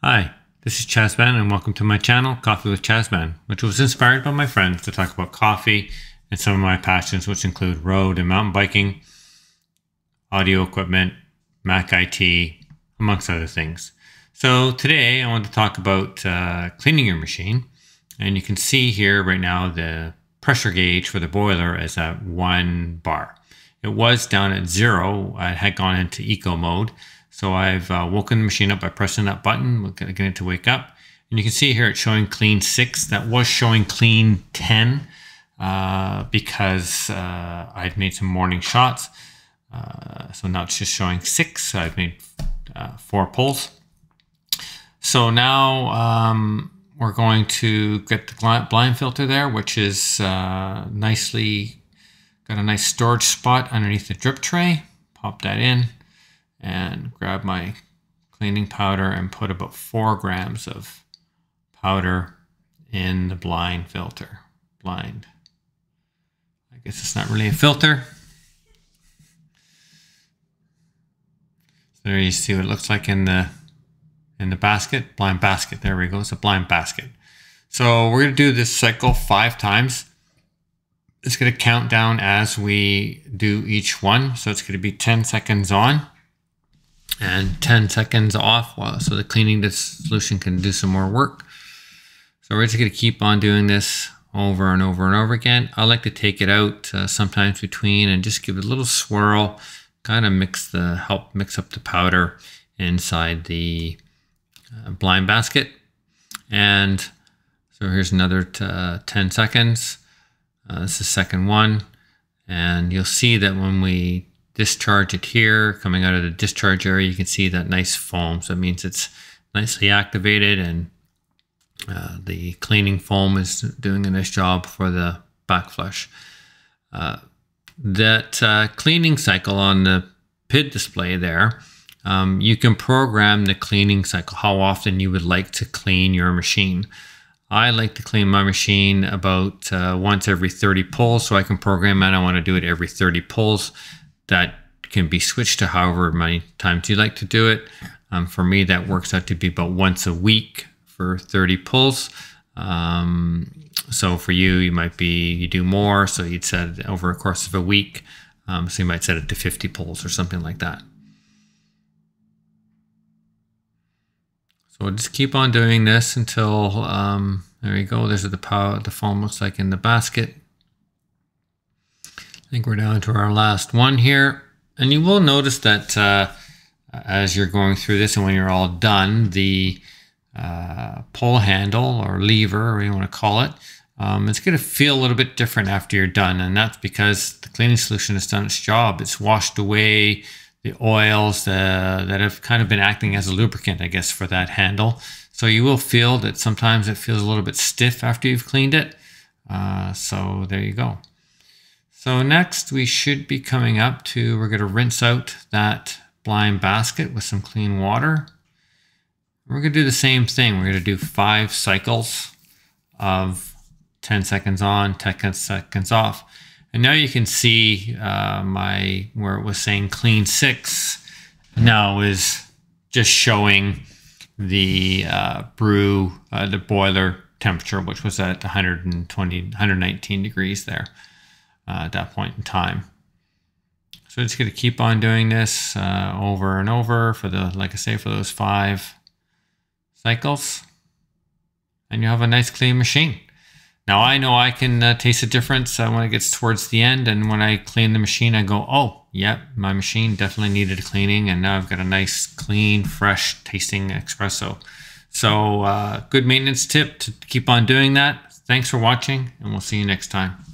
Hi, this is Chasman and welcome to my channel, Coffee with Chasman, which was inspired by my friends to talk about coffee and some of my passions, which include road and mountain biking, audio equipment, Mac IT, amongst other things. So today I want to talk about uh, cleaning your machine. And you can see here right now the pressure gauge for the boiler is at one bar. It was down at zero. I had gone into eco mode so I've uh, woken the machine up by pressing that button. We're to get it to wake up. And you can see here it's showing clean 6. That was showing clean 10 uh, because uh, I'd made some morning shots. Uh, so now it's just showing 6. So I've made uh, 4 pulls. So now um, we're going to get the blind filter there, which is uh, nicely got a nice storage spot underneath the drip tray. Pop that in and grab my cleaning powder and put about four grams of powder in the blind filter. Blind. I guess it's not really a filter. So there you see what it looks like in the in the basket. Blind basket. There we go. It's a blind basket. So we're going to do this cycle five times. It's going to count down as we do each one. So it's going to be 10 seconds on and 10 seconds off while, so the cleaning solution can do some more work. So we're just going to keep on doing this over and over and over again. I like to take it out uh, sometimes between and just give it a little swirl, kind of mix the, help mix up the powder inside the uh, blind basket. And so here's another uh, 10 seconds. Uh, this is second one. And you'll see that when we discharge it here, coming out of the discharge area, you can see that nice foam. So it means it's nicely activated and uh, the cleaning foam is doing a nice job for the back flush. Uh, that uh, cleaning cycle on the PID display there, um, you can program the cleaning cycle, how often you would like to clean your machine. I like to clean my machine about uh, once every 30 pulls, so I can program it. I want to do it every 30 pulls that can be switched to however many times you like to do it. Um, for me, that works out to be about once a week for 30 pulls. Um, so for you, you might be, you do more. So you'd set it over a course of a week. Um, so you might set it to 50 pulls or something like that. So we'll just keep on doing this until, um, there you go. There's the power, the foam looks like in the basket. I think we're down to our last one here. And you will notice that uh, as you're going through this and when you're all done, the uh, pull handle or lever, or you want to call it, um, it's going to feel a little bit different after you're done. And that's because the cleaning solution has done its job. It's washed away the oils uh, that have kind of been acting as a lubricant, I guess, for that handle. So you will feel that sometimes it feels a little bit stiff after you've cleaned it. Uh, so there you go. So next we should be coming up to, we're going to rinse out that blind basket with some clean water. We're going to do the same thing. We're going to do five cycles of 10 seconds on, 10 seconds off. And now you can see uh, my, where it was saying clean six, now is just showing the uh, brew, uh, the boiler temperature, which was at 120, 119 degrees there uh, at that point in time. So just going to keep on doing this uh, over and over for the, like I say, for those five cycles. And you have a nice clean machine. Now I know I can uh, taste the difference uh, when it gets towards the end. And when I clean the machine, I go, oh, yep, my machine definitely needed cleaning. And now I've got a nice, clean, fresh tasting espresso. So uh, good maintenance tip to keep on doing that. Thanks for watching and we'll see you next time.